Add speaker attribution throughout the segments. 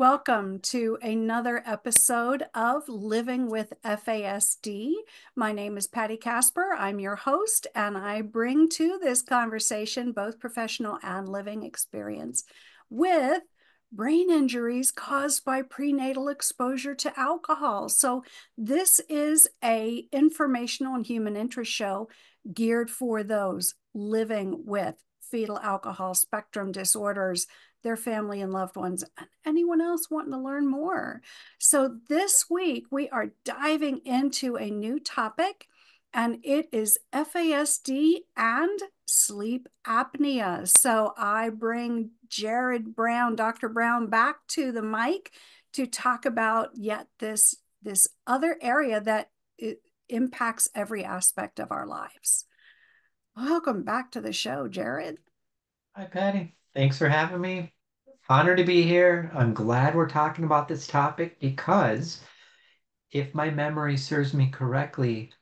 Speaker 1: Welcome to another episode of Living with FASD. My name is Patti Kasper. I'm your host, and I bring to this conversation both professional and living experience with brain injuries caused by prenatal exposure to alcohol. So this is a informational and human interest show geared for those living with fetal alcohol spectrum disorders their family and loved ones, and anyone else wanting to learn more. So, this week we are diving into a new topic, and it is FASD and sleep apnea. So, I bring Jerrod Brown, Dr. Brown, back to the mic to talk about yet this this other area that impacts every aspect of our lives. Welcome back to the show, Jerrod.
Speaker 2: Hi, Patti. Thanks for having me. Honored to be here. I'm glad we're talking about this topic because if my memory serves me correctly,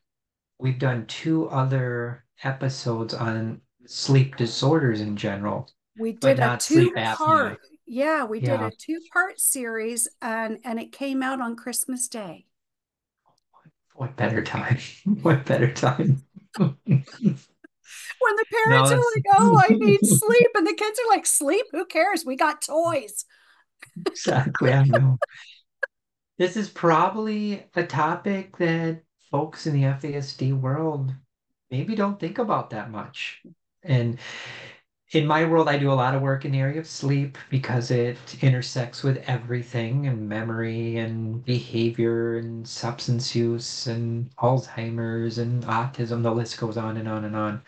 Speaker 2: we've done two other episodes on sleep disorders in general.
Speaker 1: We did a two part. Yeah, we yeah. did a two part series and and it came out on Christmas Day.
Speaker 2: What better time? what better time?
Speaker 1: when the parents no, are like, "Oh, I need sleep," and the kids are like, "Sleep? Who cares? We got toys."
Speaker 2: exactly. I know. this is probably a topic that folks in the FASD world maybe don't think about that much. And in my world, I do a lot of work in the area of sleep because it intersects with everything and memory and behavior and substance use and Alzheimer's and autism. The list goes on and on and on.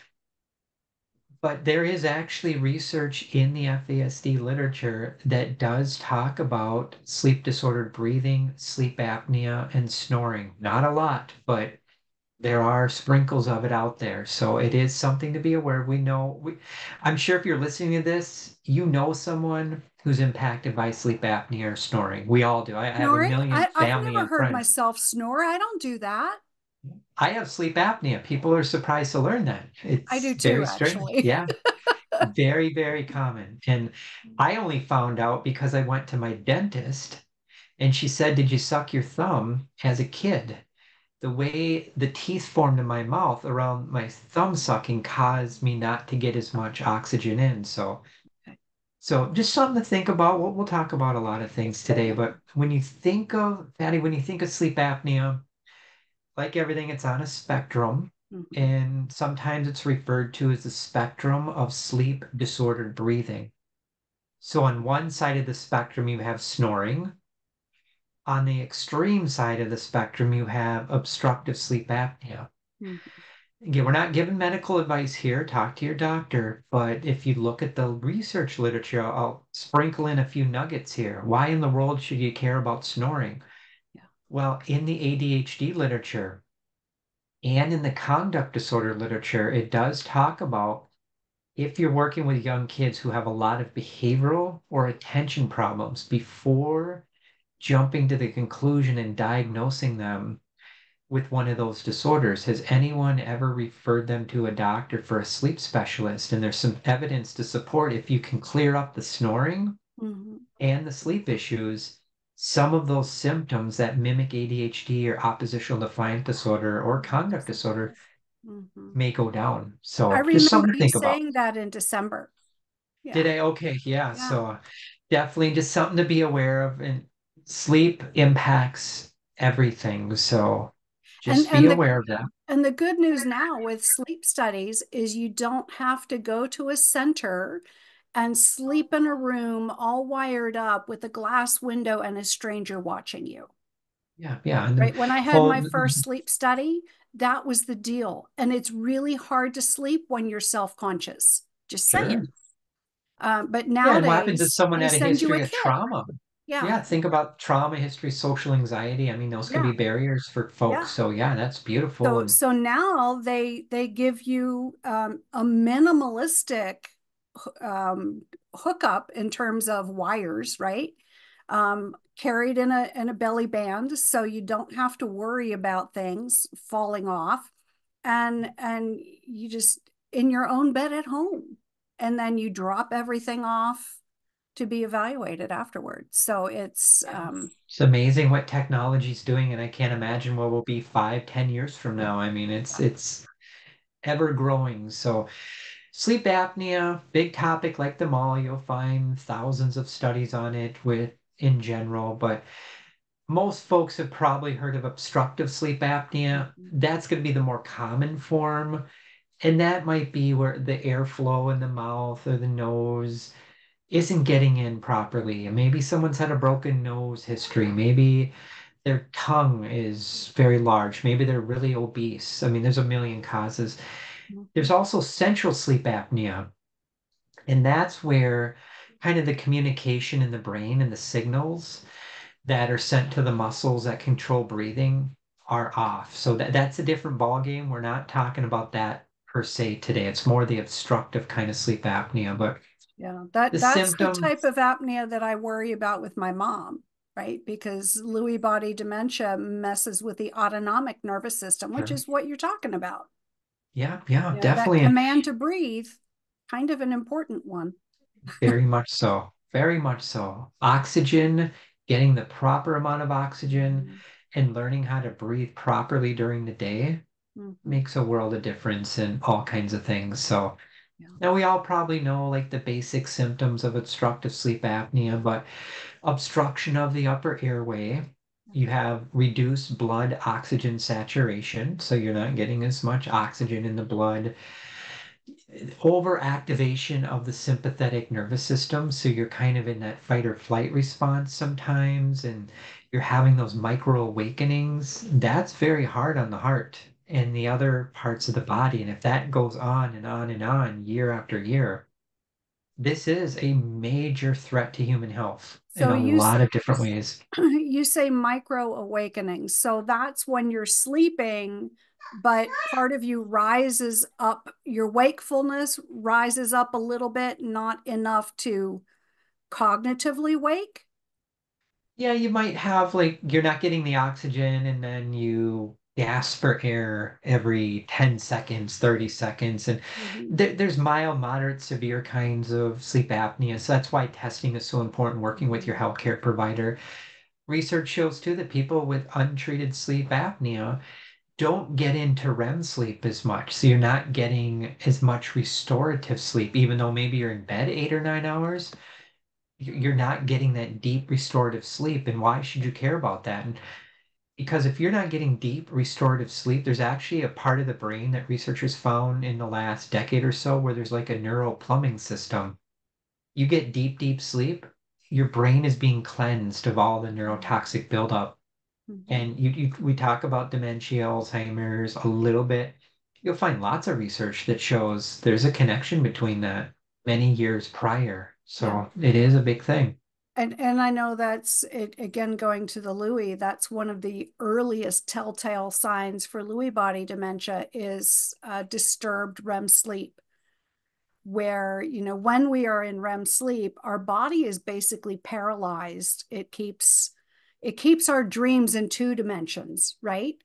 Speaker 2: But there is actually research in the FASD literature that does talk about sleep disordered breathing, sleep apnea, and snoring. Not a lot, but there are sprinkles of it out there. So it is something to be aware of. We know, we, I'm sure if you're listening to this, you know someone who's impacted by sleep apnea or snoring. We all do. I? I have a million I, family I've never
Speaker 1: heard friends. myself snore. I don't do that.
Speaker 2: I have sleep apnea. People are surprised to learn that.
Speaker 1: It's I do too, actually.
Speaker 2: Yeah. very, very common. And I only found out because I went to my dentist and she said, Did you suck your thumb as a kid? The way the teeth formed in my mouth around my thumb sucking caused me not to get as much oxygen in. So, so just something to think about. We'll, we'll talk about a lot of things today. But when you think of, Patti, when you think of sleep apnea, like everything, it's on a spectrum. Mm-hmm. And sometimes it's referred to as the spectrum of sleep disordered breathing. So, on one side of the spectrum, you have snoring. On the extreme side of the spectrum, you have obstructive sleep apnea. Mm-hmm. Again, we're not giving medical advice here. Talk to your doctor. But if you look at the research literature, I'll sprinkle in a few nuggets here. Why in the world should you care about snoring? Well, in the ADHD literature and in the conduct disorder literature, it does talk about if you're working with young kids who have a lot of behavioral or attention problems before jumping to the conclusion and diagnosing them with one of those disorders. Has anyone ever referred them to a doctor for a sleep specialist? And there's some evidence to support if you can clear up the snoring mm-hmm. and the sleep issues, some of those symptoms that mimic ADHD or oppositional defiant disorder or conduct disorder mm-hmm. may go down. So
Speaker 1: I just something to think saying about. that in December.
Speaker 2: Yeah. Did I? Okay, yeah. yeah. So definitely just something to be aware of. And sleep impacts everything. So just and, be and aware
Speaker 1: the,
Speaker 2: of that.
Speaker 1: And the good news now with sleep studies is you don't have to go to a center and sleep in a room all wired up with a glass window and a stranger watching you.
Speaker 2: Yeah, yeah.
Speaker 1: Right. When I had whole... my first sleep study, that was the deal. And it's really hard to sleep when you're self conscious. Just sure. saying. Um, but now, yeah,
Speaker 2: what happens if someone had a history a of trauma? Yeah. yeah, think about trauma history, social anxiety. I mean, those can yeah. be barriers for folks. Yeah. So yeah, that's beautiful.
Speaker 1: So, and... so now they they give you um, a minimalistic um, hookup in terms of wires, right? Um, carried in a in a belly band, so you don't have to worry about things falling off, and and you just in your own bed at home, and then you drop everything off to be evaluated afterwards. So it's um,
Speaker 2: it's amazing what technology is doing, and I can't imagine what will be five, ten years from now. I mean, it's it's ever growing. So sleep apnea, big topic like them all. You'll find thousands of studies on it with in general, but most folks have probably heard of obstructive sleep apnea. That's going to be the more common form. And that might be where the airflow in the mouth or the nose isn't getting in properly. And maybe someone's had a broken nose history. Maybe their tongue is very large. Maybe they're really obese. I mean, there's a million causes. There's also central sleep apnea. And that's where kind of the communication in the brain and the signals that are sent to the muscles that control breathing are off. So that, that's a different ball game. We're not talking about that per se today. It's more the obstructive kind of sleep apnea. But
Speaker 1: yeah, that the that's symptoms, the type of apnea that I worry about with my mom, right? Because Lewy body dementia messes with the autonomic nervous system, which sure. is what you're talking about.
Speaker 2: Yeah, yeah, know, definitely.
Speaker 1: That command to breathe, kind of an important one.
Speaker 2: Very much so. Very much so. Oxygen, getting the proper amount of oxygen, mm-hmm. and learning how to breathe properly during the day mm-hmm. makes a world of difference in all kinds of things. So yeah. now we all probably know like the basic symptoms of obstructive sleep apnea, but obstruction of the upper airway, you have reduced blood oxygen saturation, so you're not getting as much oxygen in the blood. Overactivation of the sympathetic nervous system, so you're kind of in that fight or flight response sometimes, and you're having those micro awakenings. That's very hard on the heart and the other parts of the body. And if that goes on and on and on year after year, this is a major threat to human health so in a lot say, of different ways.
Speaker 1: You say micro awakening. So that's when you're sleeping, but part of you rises up, your wakefulness rises up a little bit, not enough to cognitively wake.
Speaker 2: Yeah, you might have like you're not getting the oxygen and then you gasp for air every 10 seconds, 30 seconds. And mm-hmm. th- there's mild, moderate, severe kinds of sleep apnea. So that's why testing is so important, working with your healthcare provider. Research shows too that people with untreated sleep apnea don't get into REM sleep as much. So you're not getting as much restorative sleep, even though maybe you're in bed eight or nine hours. You're not getting that deep restorative sleep. And why should you care about that? And because if you're not getting deep restorative sleep, there's actually a part of the brain that researchers found in the last decade or so where there's like a neural plumbing system. You get deep, deep sleep, your brain is being cleansed of all the neurotoxic buildup. Mm-hmm. And you, you, we talk about dementia, Alzheimer's a little bit. You'll find lots of research that shows there's a connection between that many years prior. So it is a big thing.
Speaker 1: And and I know that's it again going to the Lewy, that's one of the earliest telltale signs for Lewy body dementia is uh, disturbed REM sleep. Where, you know, when we are in REM sleep, our body is basically paralyzed. It keeps it keeps our dreams in two dimensions, right?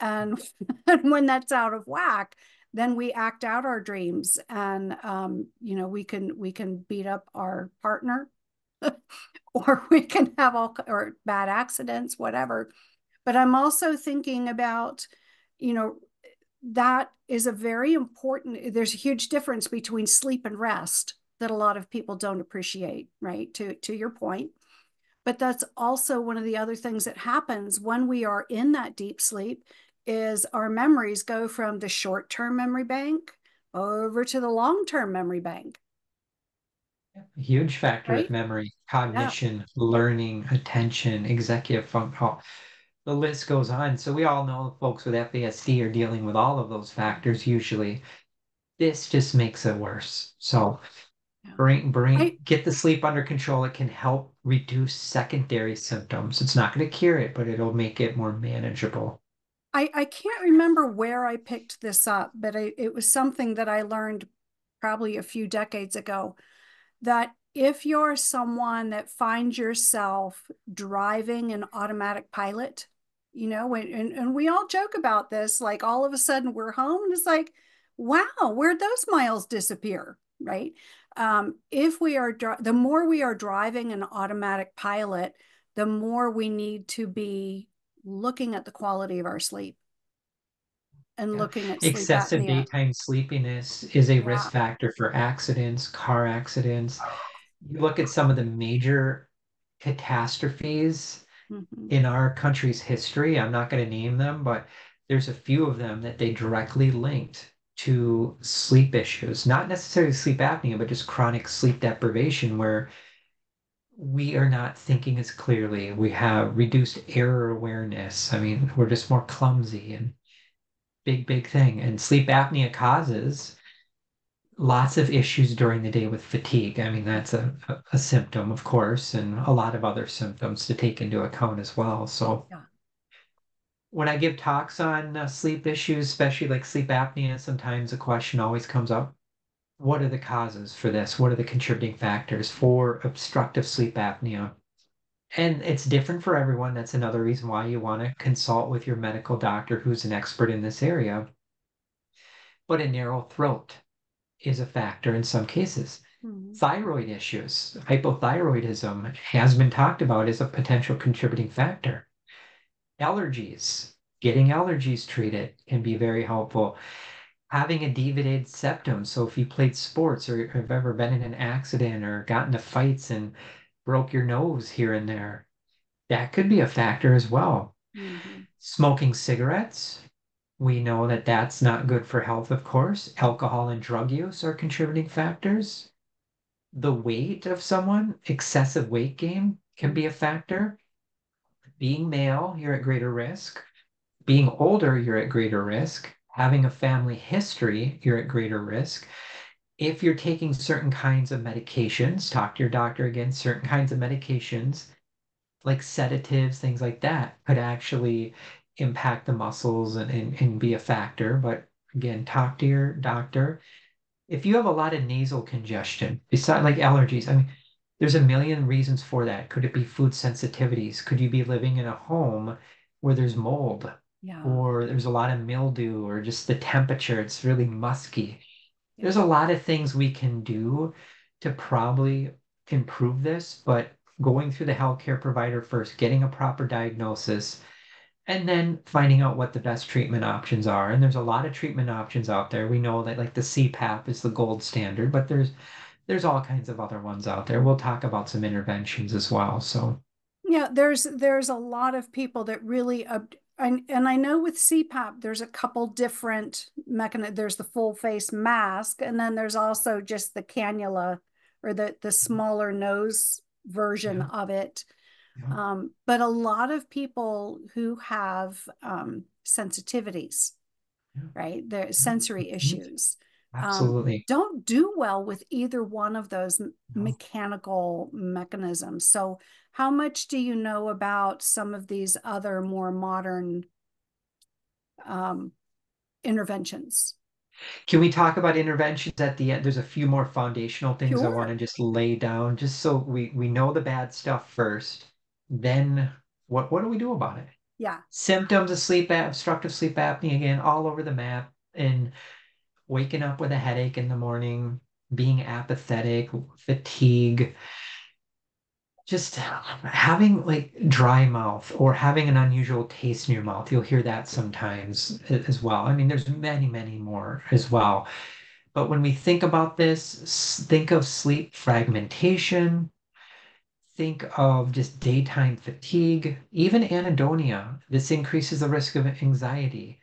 Speaker 1: And, and when that's out of whack, then we act out our dreams and um, you know we can we can beat up our partner or we can have all or bad accidents, whatever. But I'm also thinking about, you know, that is a very important, there's a huge difference between sleep and rest that a lot of people don't appreciate, right? To, to your point. But that's also one of the other things that happens when we are in that deep sleep is our memories go from the short-term memory bank over to the long-term memory bank.
Speaker 2: A huge factor right? with memory, cognition, yeah. learning, attention, executive function. The list goes on. So we all know folks with FASD are dealing with all of those factors usually. This just makes it worse. So bring bring I, get the sleep under control. It can help reduce secondary symptoms. It's not going to cure it, but it'll make it more manageable.
Speaker 1: I, I can't remember where I picked this up, but I, it was something that I learned probably a few decades ago that if you're someone that finds yourself driving an automatic pilot, you know, and, and, we all joke about this, like all of a sudden we're home and it's like, wow, where'd those miles disappear? Right. um, if we are the more we are driving an automatic pilot, the more we need to be looking at the quality of our sleep and yeah. looking at
Speaker 2: excessive daytime sleepiness is a yeah. risk factor for accidents, car accidents. You look at some of the major catastrophes mm-hmm. in our country's history. I'm not going to name them, but there's a few of them that they directly linked to sleep issues, not necessarily sleep apnea, but just chronic sleep deprivation, where we are not thinking as clearly. We have reduced error awareness. I mean, we're just more clumsy and big, big thing. And sleep apnea causes lots of issues during the day with fatigue. I mean, that's a, a, symptom, of course, and a lot of other symptoms to take into account as well. So, yeah. when I give talks on uh, sleep issues, especially like sleep apnea, sometimes a question always comes up what are the causes for this? What are the contributing factors for obstructive sleep apnea? And it's different for everyone. That's another reason why you want to consult with your medical doctor who's an expert in this area. But a narrow throat is a factor in some cases. Mm-hmm. Thyroid issues, hypothyroidism has been talked about as a potential contributing factor. Allergies, getting allergies treated can be very helpful. Having a deviated septum, so if you played sports or have ever been in an accident or gotten into fights and broke your nose here and there, that could be a factor as well. Mm-hmm. Smoking cigarettes, we know that that's not good for health, of course. Alcohol and drug use are contributing factors. The weight of someone, excessive weight gain, can be a factor. Being male, you're at greater risk. Being older, you're at greater risk. Having a family history, you're at greater risk. If you're taking certain kinds of medications, talk to your doctor again, certain kinds of medications like sedatives, things like that, could actually impact the muscles and, and, and be a factor. But again, talk to your doctor. If you have a lot of nasal congestion, besides like allergies, I mean, there's a million reasons for that. Could it be food sensitivities? Could you be living in a home where there's mold? Yeah. Or there's a lot of mildew or just the temperature, it's really musky. There's a lot of things we can do to probably improve this, but going through the healthcare provider first, getting a proper diagnosis, and then finding out what the best treatment options are. And there's a lot of treatment options out there. We know that like the CPAP is the gold standard, but there's there's all kinds of other ones out there. We'll talk about some interventions as well. So
Speaker 1: yeah, there's there's a lot of people that really and and I know with CPAP there's a couple different mechanisms. There's the full face mask, and then there's also just the cannula or the the smaller nose version yeah. of it yeah. Um, but a lot of people who have um, sensitivities, yeah. right? The sensory mm-hmm. issues.
Speaker 2: Um, Absolutely.
Speaker 1: Um, don't do well with either one of those no. mechanical mechanisms. So, how much do you know about some of these other more modern um, interventions?
Speaker 2: Can we talk about interventions at the end? There's a few more foundational things sure. I want to just lay down, just so we we know the bad stuff first, then what what do we do about it?
Speaker 1: Yeah.
Speaker 2: Symptoms of sleep obstructive sleep apnea again all over the map and waking up with a headache in the morning, being apathetic, fatigue, just having like dry mouth or having an unusual taste in your mouth. You'll hear that sometimes as well. I mean, there's many, many more as well. But when we think about this, think of sleep fragmentation, think of just daytime fatigue, even anhedonia. This increases the risk of anxiety,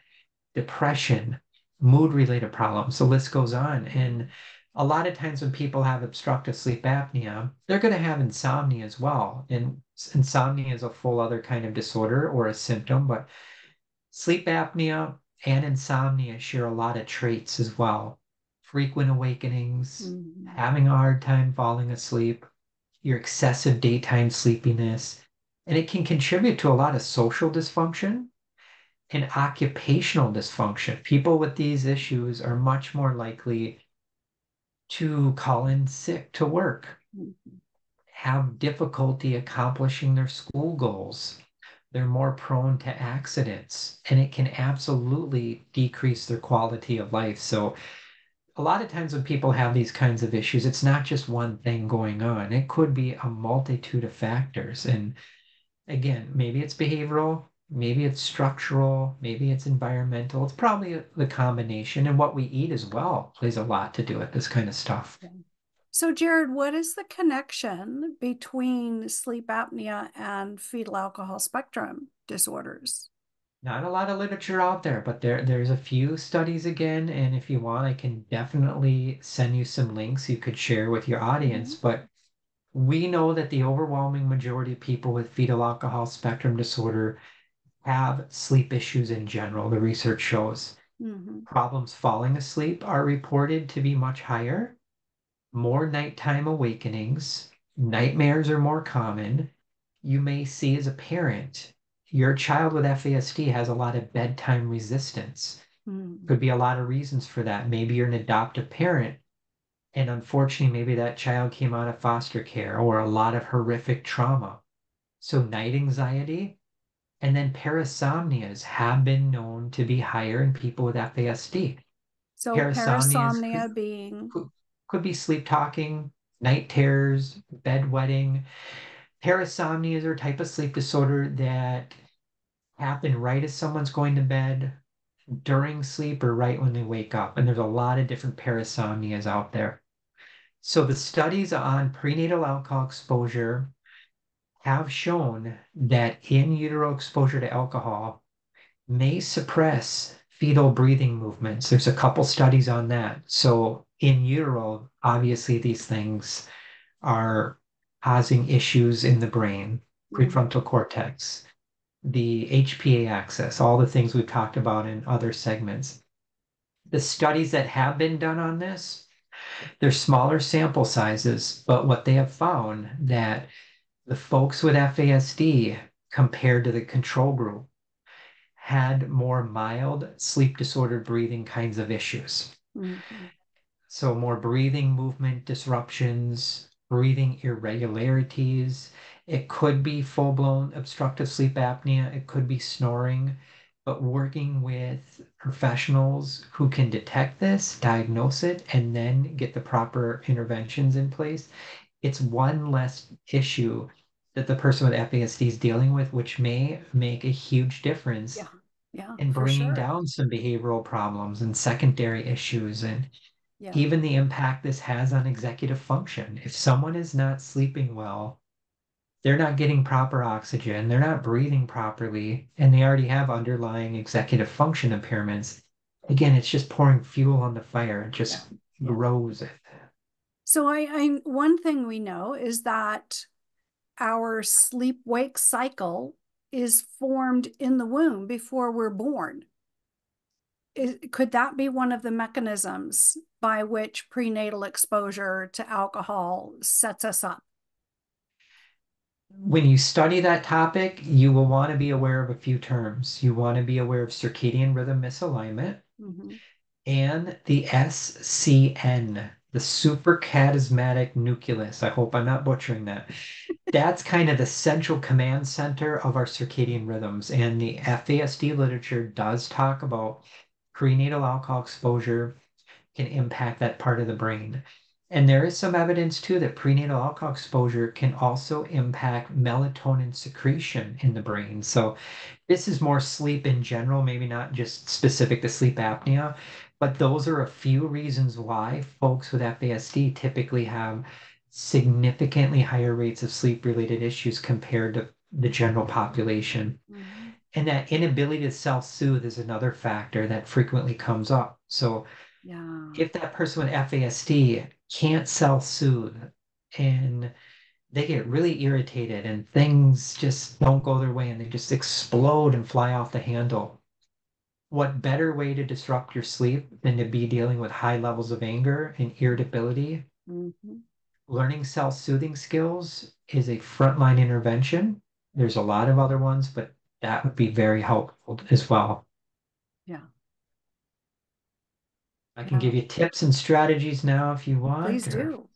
Speaker 2: depression, mood related problems. The list goes on. And a lot of times when people have obstructive sleep apnea, they're going to have insomnia as well. And insomnia is a full other kind of disorder or a symptom, but sleep apnea and insomnia share a lot of traits as well. Frequent awakenings, mm-hmm. having a hard time falling asleep, your excessive daytime sleepiness, and it can contribute to a lot of social dysfunction and occupational dysfunction. People with these issues are much more likely to call in sick to work, have difficulty accomplishing their school goals. They're more prone to accidents, and it can absolutely decrease their quality of life. So, a lot of times when people have these kinds of issues, it's not just one thing going on. It could be a multitude of factors. And again, maybe it's behavioral, maybe it's structural, maybe it's environmental. It's probably the combination. And what we eat as well plays a lot to do with this kind of stuff.
Speaker 1: So, Jerrod, what is the connection between sleep apnea and fetal alcohol spectrum disorders?
Speaker 2: Not a lot of literature out there, but there there's a few studies again, and if you want, I can definitely send you some links you could share with your audience. Mm-hmm. But we know that the overwhelming majority of people with fetal alcohol spectrum disorder have sleep issues in general, the research shows. Mm-hmm. Problems falling asleep are reported to be much higher. More nighttime awakenings, nightmares are more common. You may see as a parent your child with FASD has a lot of bedtime resistance. Mm. Could be a lot of reasons for that. Maybe you're an adoptive parent, and unfortunately, maybe that child came out of foster care or a lot of horrific trauma. So, night anxiety and then parasomnias have been known to be higher in people with FASD.
Speaker 1: So, parasomnia could, being
Speaker 2: could, could be sleep talking, night terrors, bedwetting. Parasomnias are a type of sleep disorder that happen right as someone's going to bed, during sleep, or right when they wake up. And there's a lot of different parasomnias out there. So the studies on prenatal alcohol exposure have shown that in utero exposure to alcohol may suppress fetal breathing movements. There's a couple studies on that. So in utero, obviously these things are causing issues in the brain, mm-hmm. prefrontal cortex the HPA axis, all the things we've talked about in other segments. The studies that have been done on this, they're smaller sample sizes, but what they have found that the folks with FASD compared to the control group had more mild sleep disordered breathing kinds of issues. Mm-hmm. So more breathing movement disruptions, breathing irregularities, it could be full blown obstructive sleep apnea, it could be snoring, but working with professionals who can detect this, diagnose it, and then get the proper interventions in place, it's one less issue that the person with FASD is dealing with, which may make a huge difference
Speaker 1: yeah. Yeah,
Speaker 2: in bringing sure. down some behavioral problems and secondary issues and yeah. even the impact this has on executive function. If someone is not sleeping well, they're not getting proper oxygen, they're not breathing properly, and they already have underlying executive function impairments. Again, it's just pouring fuel on the fire. It just yeah. grows it.
Speaker 1: So I, I one thing we know is that our sleep wake cycle is formed in the womb before we're born. Is, could that be one of the mechanisms by which prenatal exposure to alcohol sets us up?
Speaker 2: when you study that topic, you will want to be aware of a few terms. You want to be aware of circadian rhythm misalignment mm-hmm. and the SCN, the suprachiasmatic nucleus. I hope I'm not butchering that. That's kind of the central command center of our circadian rhythms. And the FASD literature does talk about prenatal alcohol exposure can impact that part of the brain. And there is some evidence too that prenatal alcohol exposure can also impact melatonin secretion in the brain. So this is more sleep in general, maybe not just specific to sleep apnea, but those are a few reasons why folks with FASD typically have significantly higher rates of sleep related issues compared to the general population. Mm-hmm. And that inability to self soothe is another factor that frequently comes up. So, yeah. if that person with FASD can't self soothe and they get really irritated and things just don't go their way and they just explode and fly off the handle. What better way to disrupt your sleep than to be dealing with high levels of anger and irritability? Mm-hmm. Learning self soothing skills is a frontline intervention. There's a lot of other ones, but that would be very helpful as well.
Speaker 1: Yeah.
Speaker 2: I can give you tips and strategies now if you want.
Speaker 1: Please do.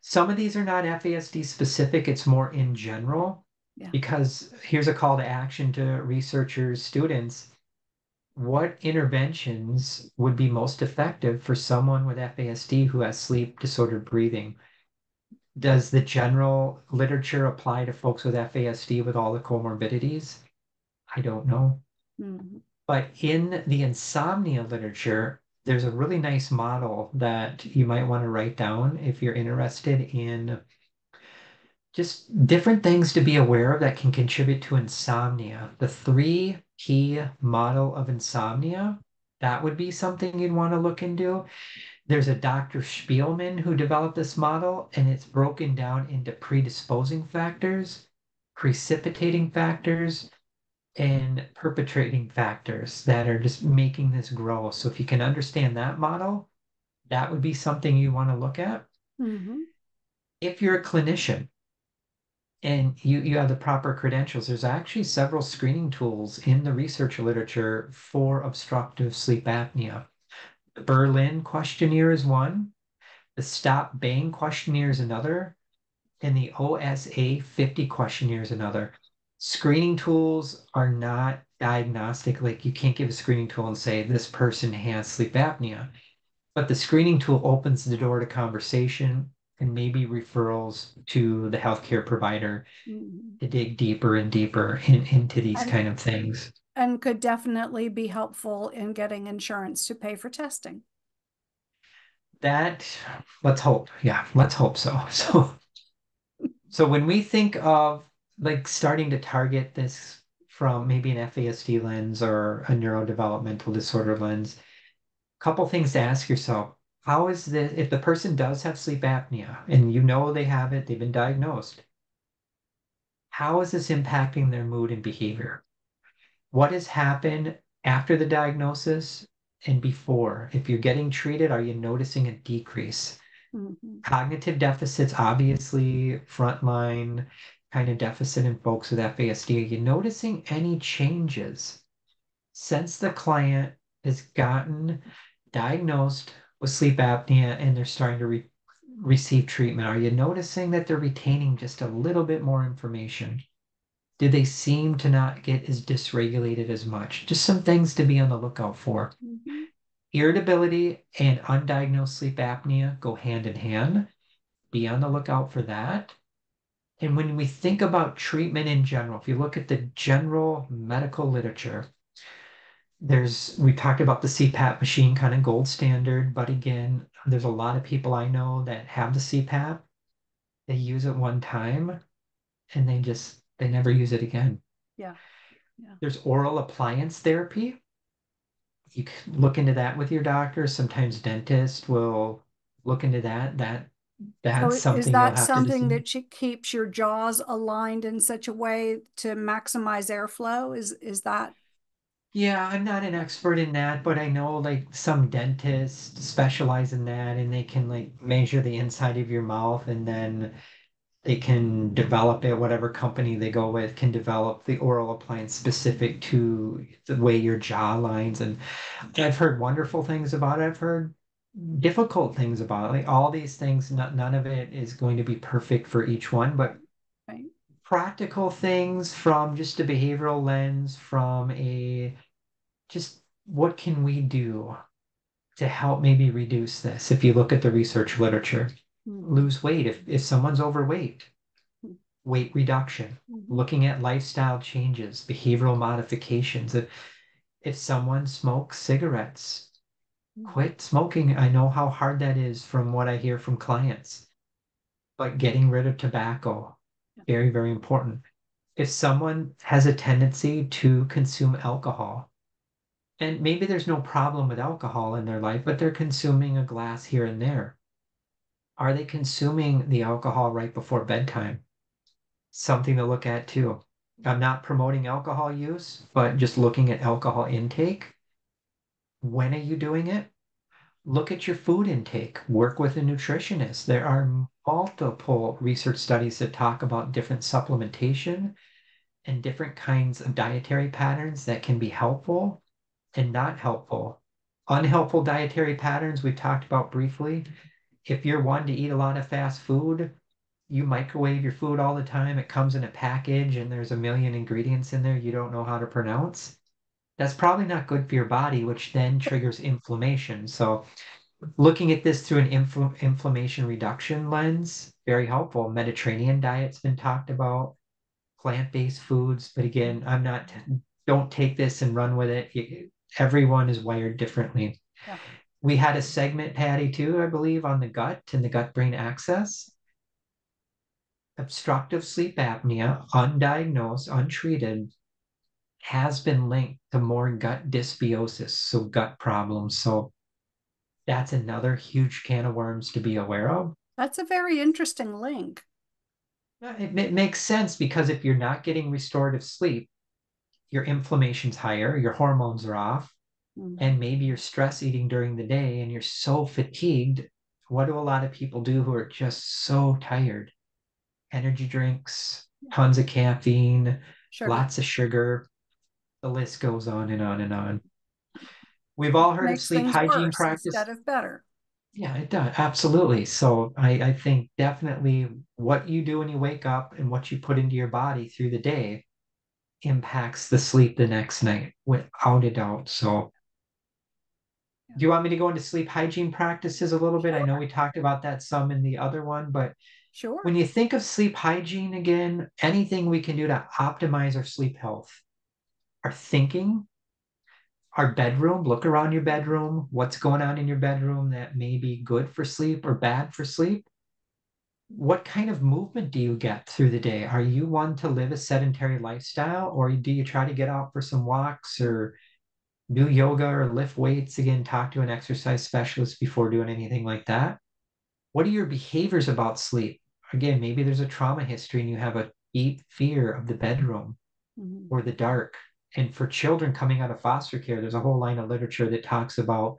Speaker 2: Some of these are not FASD specific, it's more in general. Yeah. Because here's a call to action to researchers, students. What interventions would be most effective for someone with FASD who has sleep disordered breathing? Does the general literature apply to folks with FASD with all the comorbidities? I don't know. Mm-hmm. But in the insomnia literature, there's a really nice model that you might want to write down if you're interested in just different things to be aware of that can contribute to insomnia. The three key model of insomnia, that would be something you'd want to look into. There's a Dr. Spielman who developed this model, and it's broken down into predisposing factors, precipitating factors, and perpetuating factors that are just making this grow. So if you can understand that model, that would be something you want to look at. Mm-hmm. If you're a clinician and you, you have the proper credentials, there's actually several screening tools in the research literature for obstructive sleep apnea. The Berlin questionnaire is one, the Stop Bang questionnaire is another, and the OSA 50 questionnaire is another. Screening tools are not diagnostic. Like you can't give a screening tool and say this person has sleep apnea. But the screening tool opens the door to conversation and maybe referrals to the healthcare provider mm-hmm. to dig deeper and deeper in, into these and, kind of things
Speaker 1: and could definitely be helpful in getting insurance to pay for testing.
Speaker 2: That let's hope. Yeah, let's hope so. So so when we think of like starting to target this from maybe an FASD lens or a neurodevelopmental disorder lens, a couple things to ask yourself. How is this if the person does have sleep apnea and you know they have it, they've been diagnosed, how is this impacting their mood and behavior? what has happened after the diagnosis and before? If you're getting treated, are you noticing a decrease? Mm-hmm. Cognitive deficits, obviously, frontline kind of deficit in folks with FASD. Are you noticing any changes since the client has gotten diagnosed with sleep apnea and they're starting to re- receive treatment? Are you noticing that they're retaining just a little bit more information? do they seem to not get as dysregulated as much? Just some things to be on the lookout for. Mm-hmm. Irritability and undiagnosed sleep apnea go hand in hand. Be on the lookout for that. And when we think about treatment in general, if you look at the general medical literature, there's we talked about the CPAP machine kind of gold standard, but again, there's a lot of people I know that have the CPAP. They use it one time and they just they never use it again.
Speaker 1: Yeah. yeah.
Speaker 2: There's oral appliance therapy. You can look into that with your doctor. Sometimes dentist will look into that. That that's so something.
Speaker 1: Is that something that keeps your jaws aligned in such a way to maximize airflow? Is is that?
Speaker 2: Yeah, I'm not an expert in that, but I know like some dentists specialize in that, and they can like measure the inside of your mouth and then they can develop it, whatever company they go with can develop the oral appliance specific to the way your jaw lines. And I've heard wonderful things about it. I've heard difficult things about it. Like all these things, not, none of it is going to be perfect for each one, but right. practical things from just a behavioral lens, from a just what can we do to help maybe reduce this? If you look at the research literature lose weight. If, if someone's overweight weight reduction mm-hmm. looking at lifestyle changes behavioral modifications. If, if someone smokes cigarettes mm-hmm. quit smoking. I know how hard that is from what i hear from clients but getting rid of tobacco very very important. If someone has a tendency to consume alcohol and maybe there's no problem with alcohol in their life but they're consuming a glass here and there are they consuming the alcohol right before bedtime? Something to look at too. I'm not promoting alcohol use, but just looking at alcohol intake. When are you doing it? Look at your food intake. Work with a nutritionist. There are multiple research studies that talk about different supplementation and different kinds of dietary patterns that can be helpful and not helpful. Unhelpful dietary patterns we've talked about briefly if you're one to eat a lot of fast food, you microwave your food all the time. It comes in a package and there's a million ingredients in there you don't know how to pronounce. that's probably not good for your body, which then triggers inflammation. So, looking at this through an infl- inflammation reduction lens, very helpful. Mediterranean diet's been talked about, plant-based foods, but again, I'm not. Don't take this and run with it. Everyone is wired differently. Yeah. We had a segment, Patti, too, I believe, on the gut and the gut-brain axis obstructive sleep apnea, undiagnosed, untreated, has been linked to more gut dysbiosis, so gut problems. So that's another huge can of worms to be aware of.
Speaker 1: That's a very interesting link.
Speaker 2: It, it makes sense because if you're not getting restorative sleep, your inflammation's higher, your hormones are off, mm-hmm. and maybe you're stress eating during the day and you're so fatigued. What do a lot of people do who are just so tired? Energy drinks, tons of caffeine, sugar. lots of sugar the list goes on and on and on. We've all heard of sleep hygiene practice.
Speaker 1: Instead of better.
Speaker 2: Yeah, it does. Absolutely. So I, I think definitely what you do when you wake up and what you put into your body through the day impacts the sleep the next night without a doubt. So do you want me to go into sleep hygiene practices a little bit? Sure. I know we talked about that some in the other one, but
Speaker 1: sure.
Speaker 2: When you think of sleep hygiene again, anything we can do to optimize our sleep health our thinking, our bedroom, look around your bedroom, what's going on in your bedroom that may be good for sleep or bad for sleep. What kind of movement do you get through the day? Are you one to live a sedentary lifestyle, or do you try to get out for some walks or do yoga or lift weights? Again, talk to an exercise specialist before doing anything like that. What are your behaviors about sleep? Again, maybe there's a trauma history and you have a deep fear of the bedroom mm-hmm. or the dark and for children coming out of foster care, there's a whole line of literature that talks about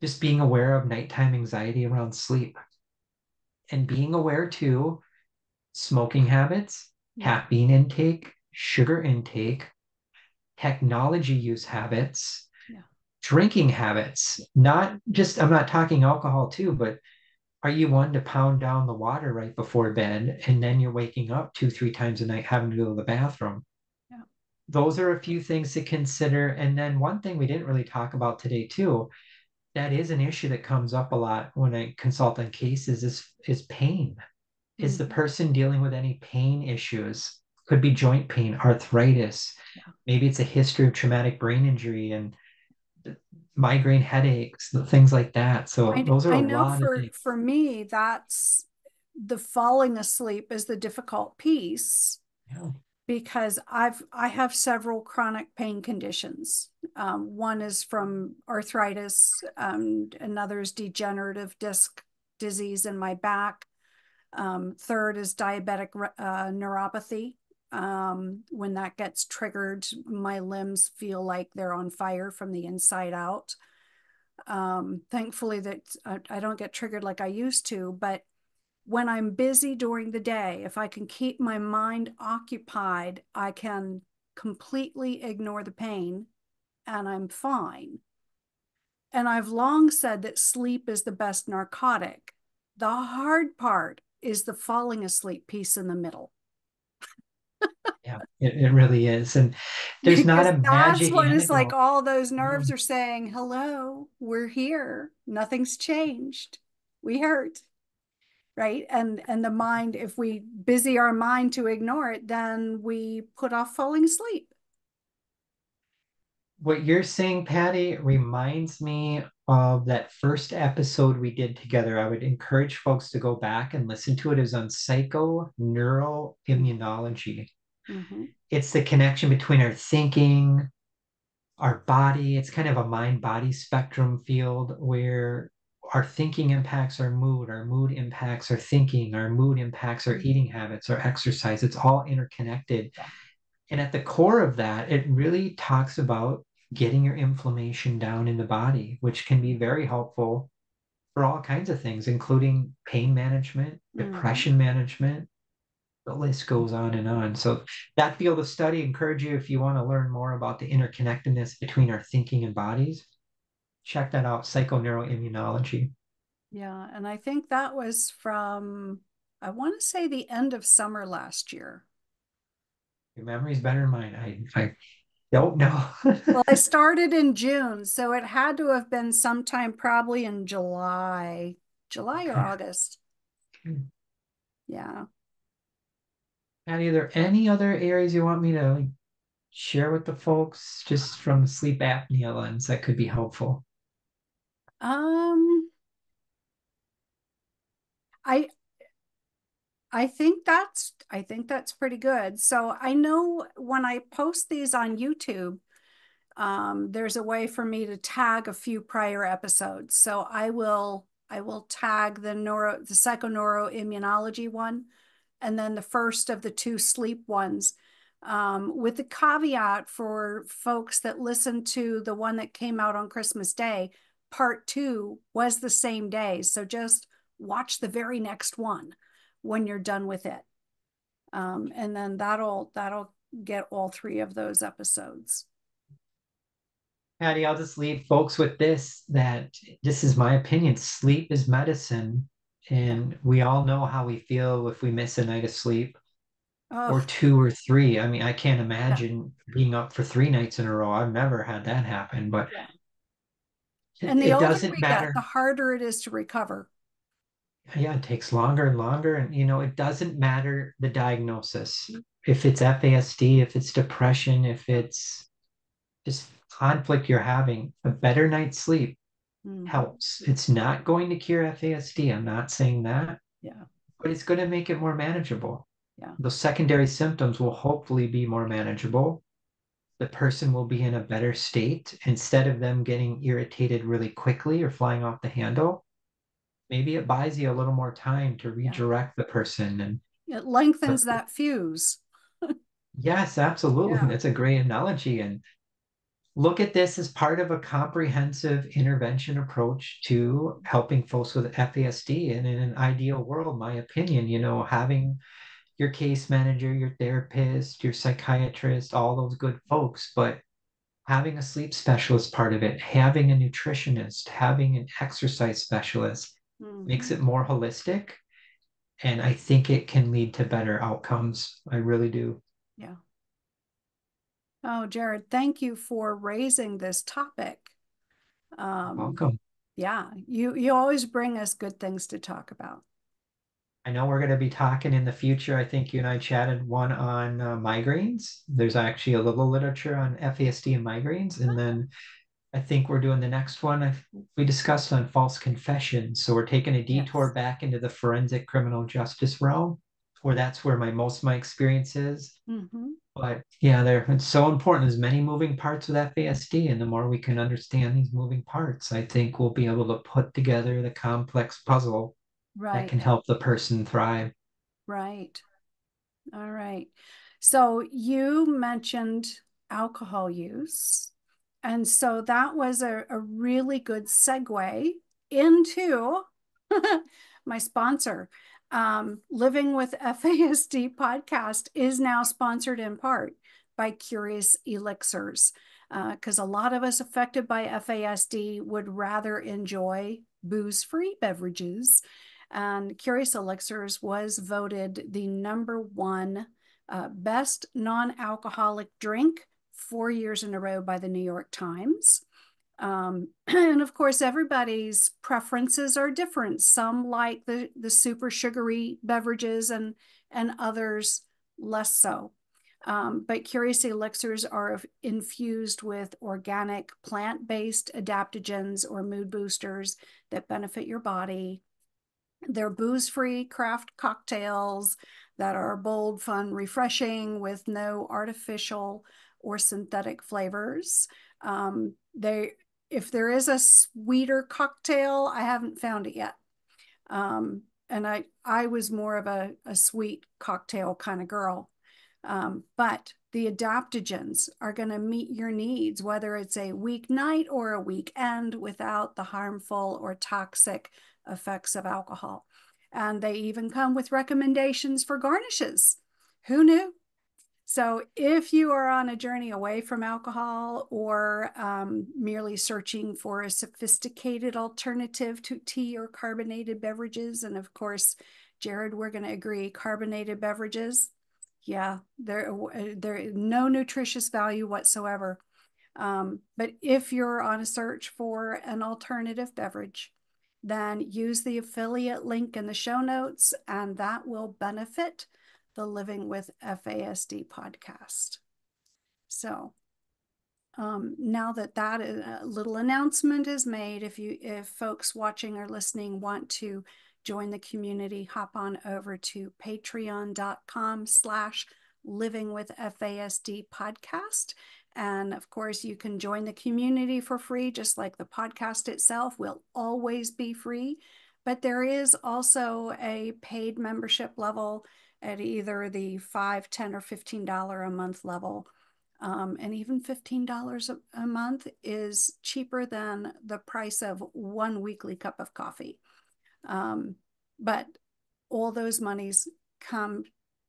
Speaker 2: just being aware of nighttime anxiety around sleep and being aware too smoking habits, yeah. caffeine intake, sugar intake, technology use habits, yeah. drinking habits. Not just, I'm not talking alcohol too, but are you one to pound down the water right before bed and then you're waking up two, three times a night having to go to the bathroom? those are a few things to consider. And then one thing we didn't really talk about today too, that is an issue that comes up a lot when I consult on cases is is pain. Mm-hmm. Is the mm-hmm. person dealing with any pain issues? Could be joint pain, arthritis. Yeah. Maybe it's a history of traumatic brain injury and migraine headaches, things like that. So I, those are I a know lot
Speaker 1: for,
Speaker 2: of.
Speaker 1: For me, that's the falling asleep is the difficult piece. Yeah because I've I have several chronic pain conditions. Um, one is from arthritis, um, another is degenerative disc disease in my back. Um, third is diabetic uh, neuropathy. Um, when that gets triggered, my limbs feel like they're on fire from the inside out. Um, thankfully, that I, I don't get triggered like I used to, but when I'm busy during the day, if I can keep my mind occupied, I can completely ignore the pain and I'm fine. And I've long said that sleep is the best narcotic. The hard part is the falling asleep piece in the middle.
Speaker 2: yeah, it, it really is. And there's because not a magic. That's
Speaker 1: when it's like all those nerves mm. are saying, hello, we're here. Nothing's changed. We hurt right? And and the mind if we busy our mind to ignore it then we put off falling asleep.
Speaker 2: What you're saying patti reminds me of that first episode we did together. I would encourage folks to go back and listen to it. it is on psychoneuroimmunology. Mm-hmm. it's the connection between our thinking our body. It's kind of a mind body spectrum field where our thinking impacts our mood, our mood impacts our thinking, our mood impacts our eating habits, our exercise. It's all interconnected. And at the core of that, it really talks about getting your inflammation down in the body, which can be very helpful for all kinds of things, including pain management, mm-hmm. depression management. The list goes on and on. So that field of study encourage you if you want to learn more about the interconnectedness between our thinking and bodies check that out psychoneuroimmunology
Speaker 1: yeah and i think that was from i want to say the end of summer last year
Speaker 2: your memory's better than mine i i Don't know.
Speaker 1: well, I started in June, so it had to have been sometime probably in July, July or August. Okay. Yeah.
Speaker 2: And are there any other areas you want me to like, share with the folks just from sleep apnea lens that could be helpful?
Speaker 1: Um, I I think that's I think that's pretty good. So I know when I post these on YouTube, um, there's a way for me to tag a few prior episodes. So I will I will tag the neuro the psychoneuroimmunology one, and then the first of the two sleep ones. Um, with the caveat for folks that listen to the one that came out on Christmas Day, part two was the same day. So just watch the very next one when you're done with it. Um, and then that'll that'll get all three of those episodes.
Speaker 2: Patti, I'll just leave folks with this that this is my opinion. Sleep is medicine. And we all know how we feel if we miss a night of sleep oh. or two or three. I mean, I can't imagine yeah. being up for three nights in a row. I've never had that happen, but yeah.
Speaker 1: And the it older doesn't we matter. Get, the harder it is to recover
Speaker 2: yeah, it takes longer and longer. And, you know, it doesn't matter the diagnosis. If it's FASD, if it's depression, if it's just conflict you're having, a better night's sleep mm. helps. It's not going to cure FASD. I'm not saying that.
Speaker 1: Yeah.
Speaker 2: But it's going to make it more manageable.
Speaker 1: Yeah.
Speaker 2: Those secondary symptoms will hopefully be more manageable. The person will be in a better state instead of them getting irritated really quickly or flying off the handle maybe it buys you a little more time to redirect yeah. the person and
Speaker 1: it lengthens that fuse
Speaker 2: yes absolutely yeah. that's a great analogy and look at this as part of a comprehensive intervention approach to helping folks with FASD. And in an ideal world, my opinion, you know, having your case manager, your therapist, your psychiatrist, all those good folks, but having a sleep specialist part of it, having a nutritionist, having an exercise specialist, mm-hmm. makes it more holistic. And I think it can lead to better outcomes. I really do.
Speaker 1: Yeah. Oh, Jerrod, thank you for raising this topic.
Speaker 2: Um, Welcome.
Speaker 1: Yeah, you you always bring us good things to talk about.
Speaker 2: I know we're going to be talking in the future. I think you and I chatted one on uh, migraines. There's actually a little literature on FASD and migraines, and then I think we're doing the next one. we discussed on false confessions. So we're taking a detour yes. back into the forensic criminal justice realm, where that's where my most of my experience is. Mm-hmm. But yeah, there it's so important. There's many moving parts with FASD, and the more we can understand these moving parts, I think we'll be able to put together the complex puzzle right. that can help the person thrive.
Speaker 1: Right. All right. So you mentioned alcohol use and so that was a, a really good segue into my sponsor. Um, Living with FASD podcast is now sponsored in part by Curious Elixirs, because uh, a lot of us affected by FASD would rather enjoy booze free beverages. And Curious Elixirs was voted the number one uh, best non alcoholic drink four years in a row by the New York Times. Um, and of course, everybody's preferences are different. Some like the, the super sugary beverages and, and others less so. Um, but Curious Elixirs are infused with organic plant based adaptogens or mood boosters that benefit your body. They're booze free craft cocktails that are bold, fun, refreshing with no artificial or synthetic flavors. Um, they, if there is a sweeter cocktail, I haven't found it yet. Um, and I, I was more of a, a sweet cocktail kind of girl. Um, but the adaptogens are going to meet your needs, whether it's a weeknight or a weekend, without the harmful or toxic effects of alcohol. And they even come with recommendations for garnishes. Who knew? So, if you are on a journey away from alcohol or um, merely searching for a sophisticated alternative to tea or carbonated beverages, and of course, Jerrod, we're going to agree carbonated beverages Yeah, there there no nutritious value whatsoever. Um, but if you're on a search for an alternative beverage, then use the affiliate link in the show notes, and that will benefit the Living with FASD podcast. So um, now that that uh, little announcement is made, if you if folks watching or listening want to join the community, hop on over to patreon.com slash living with FASD podcast. And of course, you can join the community for free, just like the podcast itself will always be free. But there is also a paid membership level at either the five, ten, or $15 a month level. Um, and even $15 a, a month is cheaper than the price of one weekly cup of coffee. Um, but all those monies come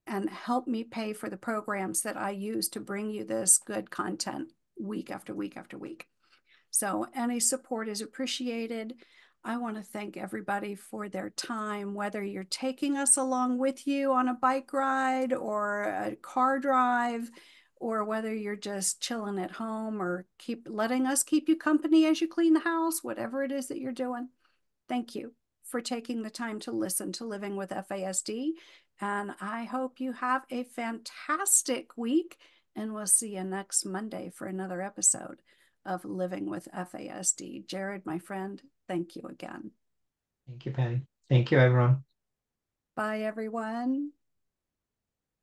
Speaker 1: and help me pay for the programs that I use to bring you this good content week after week after week. So any support is appreciated. I want to thank everybody for their time, whether you're taking us along with you on a bike ride or a car drive, or whether you're just chilling at home or keep letting us keep you company as you clean the house, whatever it is that you're doing. Thank you for taking the time to listen to Living with FASD. And I hope you have a fantastic week. And we'll see you next Monday for another episode of Living with FASD. Jerrod, my friend, thank you again.
Speaker 2: Thank you, Patti. Thank you, everyone.
Speaker 1: Bye, everyone.